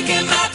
making my